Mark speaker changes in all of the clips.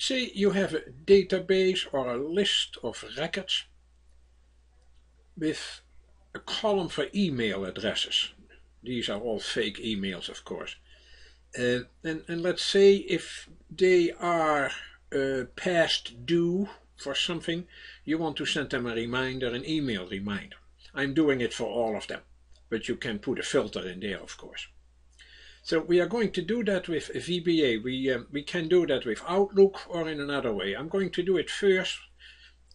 Speaker 1: Say you have a database or a list of records with a column for email addresses. These are all fake emails, of course. Uh, and, and let's say if they are uh, past due for something, you want to send them a reminder, an email reminder. I'm doing it for all of them, but you can put a filter in there, of course. So we are going to do that with VBA. We, um, we can do that with Outlook or in another way. I'm going to do it first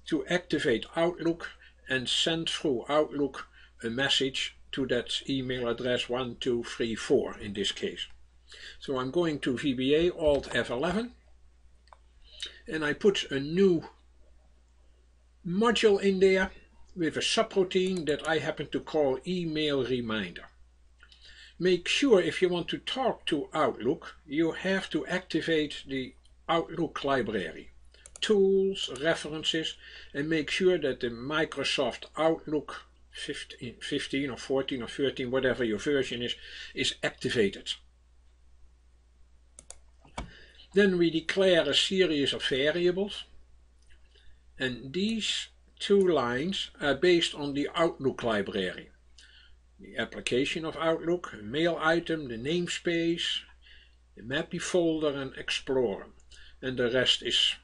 Speaker 1: to activate Outlook and send through Outlook a message to that email address 1234 in this case. So I'm going to VBA Alt F11 and I put a new module in there with a subroutine that I happen to call email reminder. Make sure if you want to talk to Outlook, you have to activate the Outlook library, tools, references, and make sure that the Microsoft Outlook 15, 15 or 14 or 13, whatever your version is, is activated. Then we declare a series of variables, and these two lines are based on the Outlook library the application of Outlook, a mail item, the namespace, the MAPI folder and Explorer. And the rest is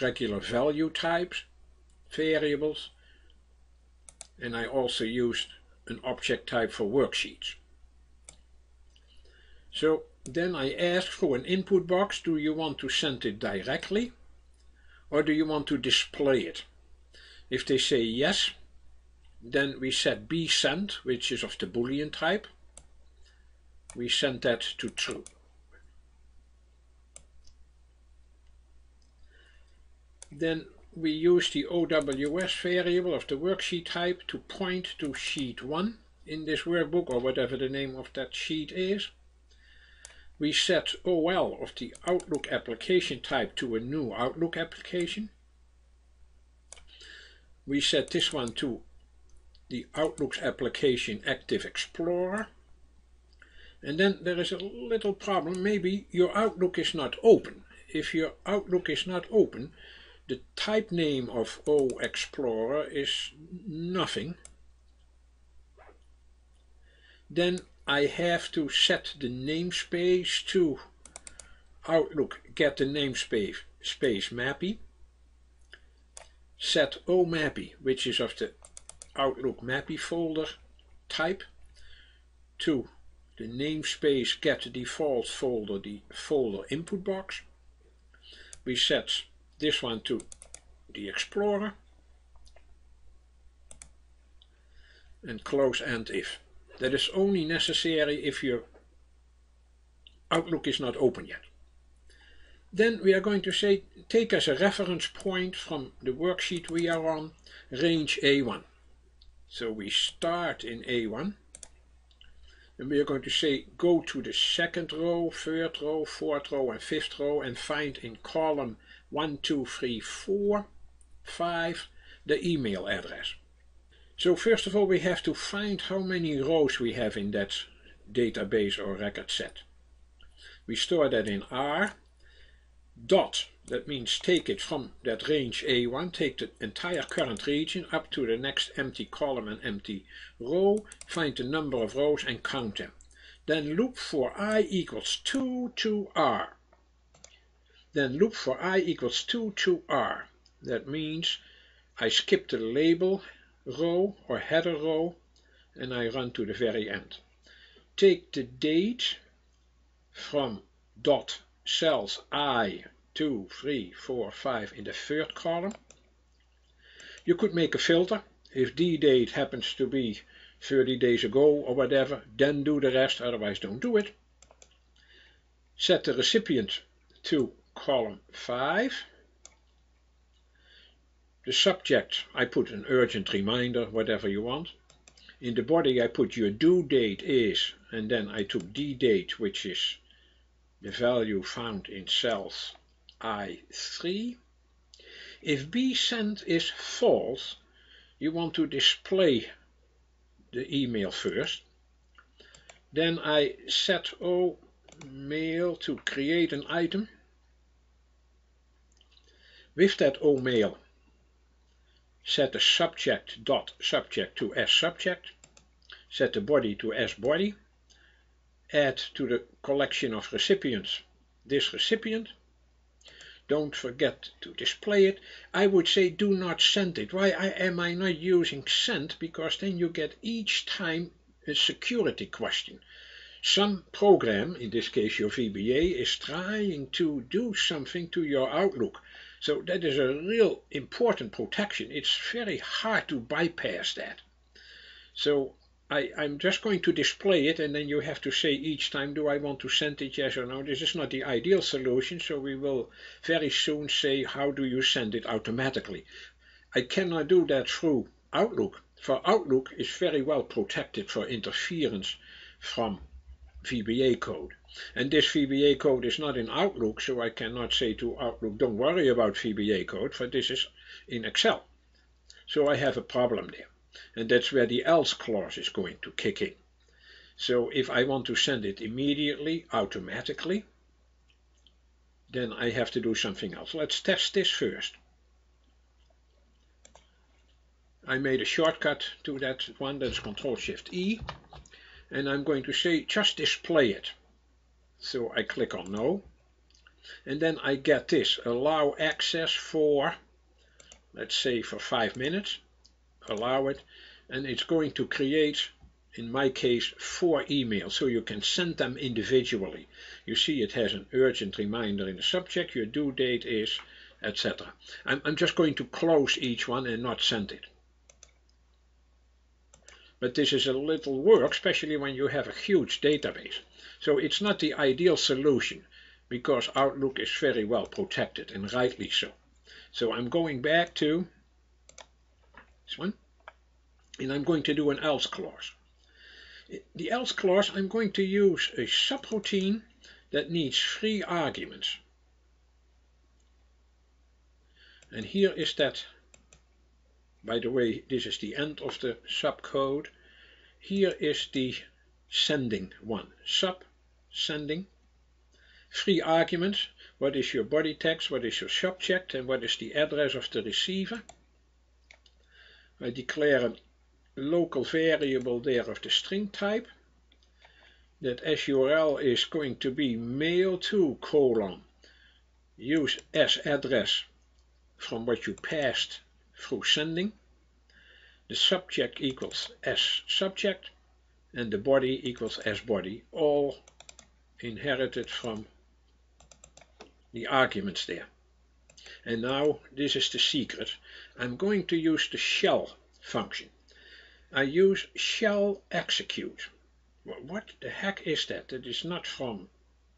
Speaker 1: regular value types, variables, and I also used an object type for worksheets. So then I ask for an input box, do you want to send it directly or do you want to display it? If they say yes, then we set b send, which is of the boolean type. We send that to true. Then we use the OWS variable of the worksheet type to point to sheet 1 in this workbook or whatever the name of that sheet is. We set OL of the Outlook application type to a new Outlook application. We set this one to the Outlook's application Active Explorer. And then there is a little problem. Maybe your Outlook is not open. If your Outlook is not open, the type name of O Explorer is nothing. Then I have to set the namespace to Outlook get the namespace space MAPI set OMAPI, which is of the Outlook MAPI folder type to the namespace get default folder, the folder input box. We set this one to the Explorer and close and if. That is only necessary if your Outlook is not open yet. Then we are going to say, take as a reference point from the worksheet we are on, range A1. So we start in A1 and we are going to say go to the second row, third row, fourth row and fifth row and find in column 1, 2, 3, 4, 5 the email address. So first of all we have to find how many rows we have in that database or record set. We store that in R dot that means take it from that range A1, take the entire current region up to the next empty column and empty row, find the number of rows and count them. Then loop for i equals 2 to r. Then loop for i equals 2 to r. That means I skip the label row or header row and I run to the very end. Take the date from dot cells i two, three, four, five in the third column. You could make a filter. If the date happens to be 30 days ago or whatever, then do the rest, otherwise don't do it. Set the recipient to column 5. The subject, I put an urgent reminder, whatever you want. In the body I put your due date is, and then I took the date, which is the value found in cells I3. If B sent is false, you want to display the email first. Then I set O mail to create an item. With that O mail, set the subject dot subject to as subject, set the body to as body, add to the collection of recipients this recipient, don't forget to display it. I would say do not send it. Why am I not using send? Because then you get each time a security question. Some program, in this case your VBA, is trying to do something to your Outlook. So that is a real important protection. It's very hard to bypass that. So I, I'm just going to display it and then you have to say each time, do I want to send it yes or no? This is not the ideal solution, so we will very soon say, how do you send it automatically? I cannot do that through Outlook. For Outlook is very well protected for interference from VBA code. And this VBA code is not in Outlook, so I cannot say to Outlook, don't worry about VBA code, for this is in Excel. So I have a problem there. And that's where the else clause is going to kick in. So if I want to send it immediately, automatically, then I have to do something else. Let's test this first. I made a shortcut to that one, that's Control Shift E, and I'm going to say just display it. So I click on no, and then I get this, allow access for, let's say for five minutes, allow it and it's going to create in my case four emails so you can send them individually. You see it has an urgent reminder in the subject your due date is etc I'm, I'm just going to close each one and not send it. But this is a little work especially when you have a huge database. So it's not the ideal solution because Outlook is very well protected and rightly so. So I'm going back to one. And I'm going to do an else clause. The else clause, I'm going to use a subroutine that needs three arguments. And here is that, by the way, this is the end of the subcode. Here is the sending one, sub sending. Three arguments, what is your body text, what is your subject, and what is the address of the receiver. I declare a local variable there of the string type. That SURL is going to be mail to colon use as address from what you passed through sending. The subject equals s subject and the body equals s body, all inherited from the arguments there. And now this is the secret. I'm going to use the shell function. I use shell execute. What the heck is that? It is not from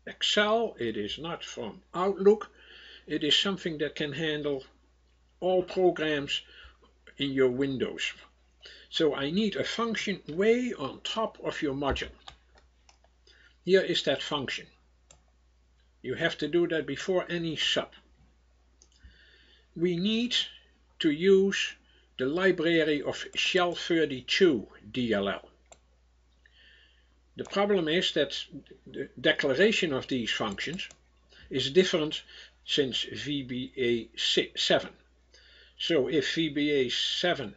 Speaker 1: Excel, it is not from Outlook, it is something that can handle all programs in your Windows. So I need a function way on top of your module. Here is that function. You have to do that before any sub we need to use the library of shell32 DLL. The problem is that the declaration of these functions is different since VBA 7. So if VBA 7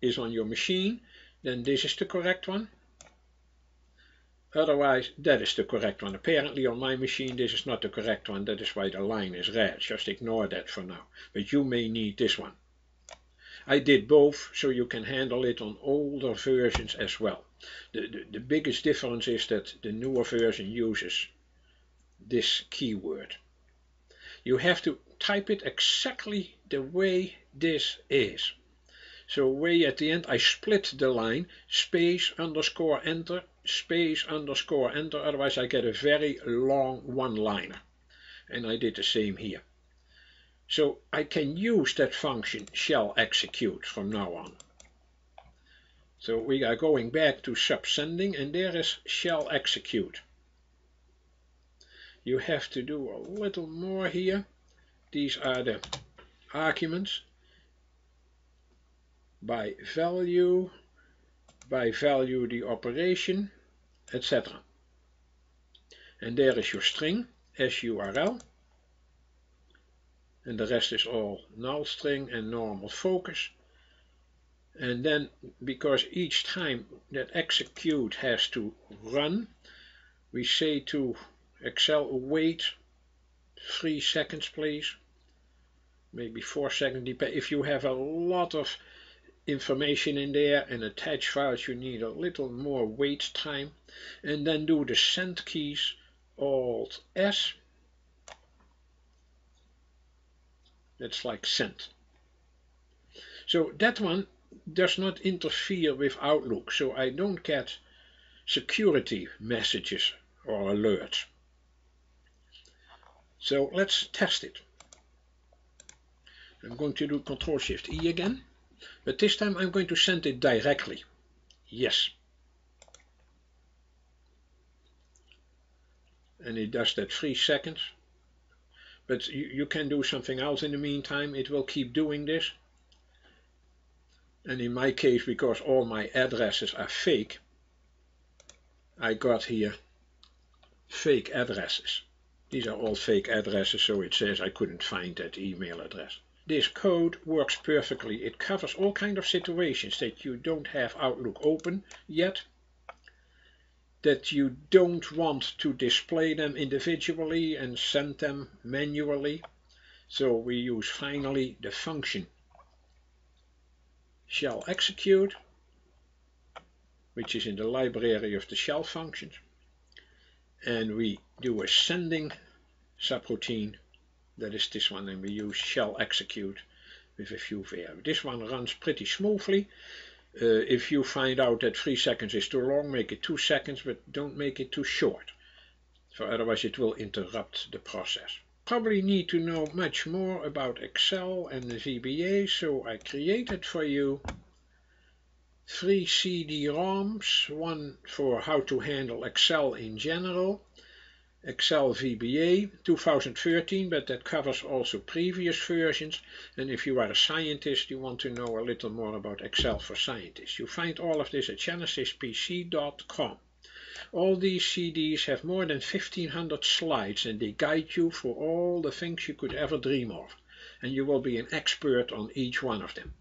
Speaker 1: is on your machine, then this is the correct one. Otherwise, that is the correct one. Apparently on my machine this is not the correct one. That is why the line is red. Just ignore that for now. But you may need this one. I did both so you can handle it on older versions as well. The, the, the biggest difference is that the newer version uses this keyword. You have to type it exactly the way this is. So way at the end I split the line, space, underscore, enter, space, underscore, enter, otherwise I get a very long one-liner. And I did the same here. So I can use that function shell execute from now on. So we are going back to subsending and there is shell execute. You have to do a little more here. These are the arguments by value, by value the operation, etc. And there is your string, SURL. and the rest is all null string and normal focus and then because each time that execute has to run we say to Excel wait three seconds please maybe four seconds if you have a lot of information in there and attach files you need a little more wait time. And then do the send keys alt S. That's like send. So that one does not interfere with Outlook so I don't get security messages or alerts. So let's test it. I'm going to do Control Shift E again but this time I'm going to send it directly. Yes. And it does that three seconds. But you, you can do something else in the meantime. It will keep doing this. And in my case, because all my addresses are fake, I got here fake addresses. These are all fake addresses, so it says I couldn't find that email address. This code works perfectly. It covers all kind of situations that you don't have Outlook open yet, that you don't want to display them individually and send them manually. So we use finally the function shell execute, which is in the library of the shell functions. And we do a sending subroutine that is this one and we use shell execute with a few values. This one runs pretty smoothly. Uh, if you find out that 3 seconds is too long, make it 2 seconds, but don't make it too short. For otherwise it will interrupt the process. Probably need to know much more about Excel and the VBA, so I created for you three CD-ROMs, one for how to handle Excel in general, Excel VBA 2013, but that covers also previous versions. And if you are a scientist, you want to know a little more about Excel for Scientists. You find all of this at genesispc.com. All these CDs have more than 1500 slides and they guide you for all the things you could ever dream of. And you will be an expert on each one of them.